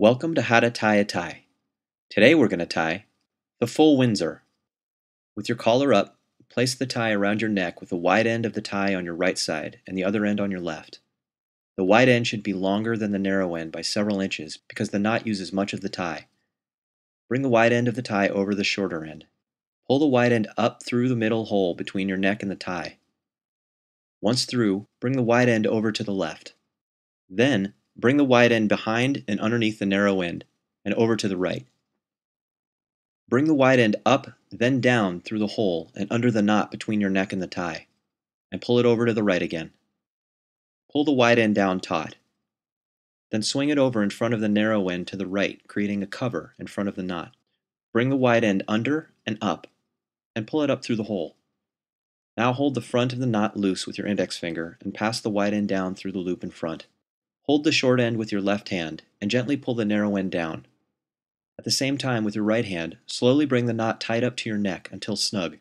Welcome to How to Tie a Tie. Today we're going to tie the full Windsor. With your collar up, place the tie around your neck with the wide end of the tie on your right side and the other end on your left. The wide end should be longer than the narrow end by several inches because the knot uses much of the tie. Bring the wide end of the tie over the shorter end. Pull the wide end up through the middle hole between your neck and the tie. Once through, bring the wide end over to the left. Then, Bring the wide end behind and underneath the narrow end, and over to the right. Bring the wide end up, then down through the hole and under the knot between your neck and the tie, and pull it over to the right again. Pull the wide end down taut. Then swing it over in front of the narrow end to the right, creating a cover in front of the knot. Bring the wide end under and up, and pull it up through the hole. Now hold the front of the knot loose with your index finger and pass the wide end down through the loop in front. Hold the short end with your left hand and gently pull the narrow end down. At the same time, with your right hand, slowly bring the knot tied up to your neck until snug.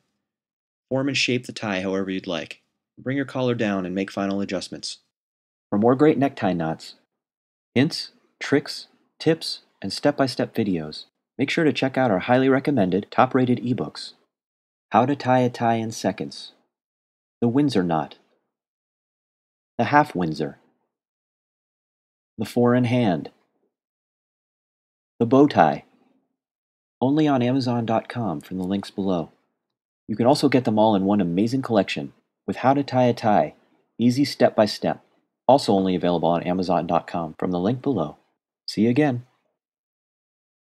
Form and shape the tie however you'd like. Bring your collar down and make final adjustments. For more great necktie knots, hints, tricks, tips, and step by step videos, make sure to check out our highly recommended, top rated ebooks How to Tie a Tie in Seconds, The Windsor Knot, The Half Windsor the Four in Hand, The Bow Tie, only on Amazon.com from the links below. You can also get them all in one amazing collection with How to Tie a Tie, easy step by step, also only available on Amazon.com from the link below. See you again.